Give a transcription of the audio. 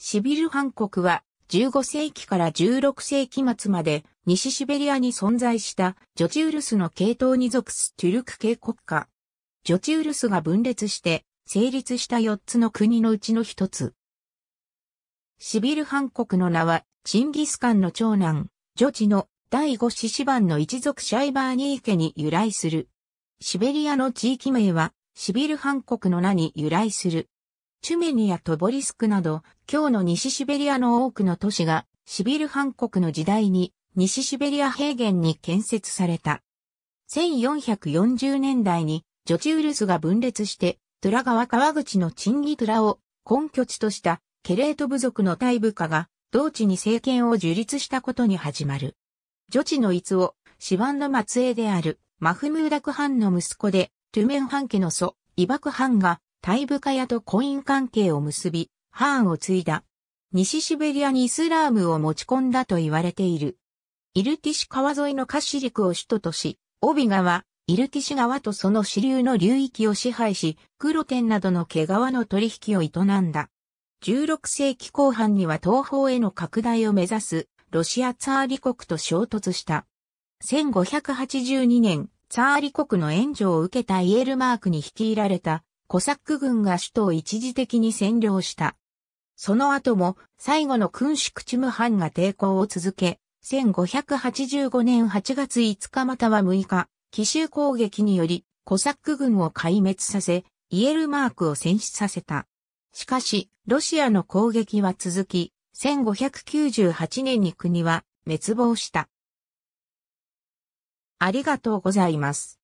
シビル・ハン国は15世紀から16世紀末まで西シベリアに存在したジョチウルスの系統に属すトゥルク系国家。ジョチウルスが分裂して成立した4つの国のうちの一つ。シビル・ハン国の名はチンギスカンの長男、ジョチの第五獅子番の一族シャイバーニー家に由来する。シベリアの地域名はシビル・ハン国の名に由来する。チュメニアとボリスクなど、今日の西シベリアの多くの都市が、シビル・ハン国の時代に、西シベリア平原に建設された。1440年代に、ジョチウルスが分裂して、トラ川川口のチンギトラを根拠地としたケレート部族の大部下が、同地に政権を樹立したことに始まる。ジョチの逸を、シバンの末裔である、マフムーダクハンの息子で、トゥメンハン家の祖、イバクハンが、大部下屋と婚姻関係を結び、ハーンを継いだ。西シベリアにイスラームを持ち込んだと言われている。イルティシ川沿いのカシリクを首都とし、オビ川、イルティシ川とその支流の流域を支配し、クロテンなどの毛皮の取引を営んだ。16世紀後半には東方への拡大を目指すロシアツァーリ国と衝突した。1582年、ツァーリ国の援助を受けたイエルマークに率いられたコサック軍が首都を一時的に占領した。その後も最後の君主クチムハンが抵抗を続け、1585年8月5日または6日、奇襲攻撃によりコサック軍を壊滅させ、イエルマークを戦死させた。しかし、ロシアの攻撃は続き、1598年に国は滅亡した。ありがとうございます。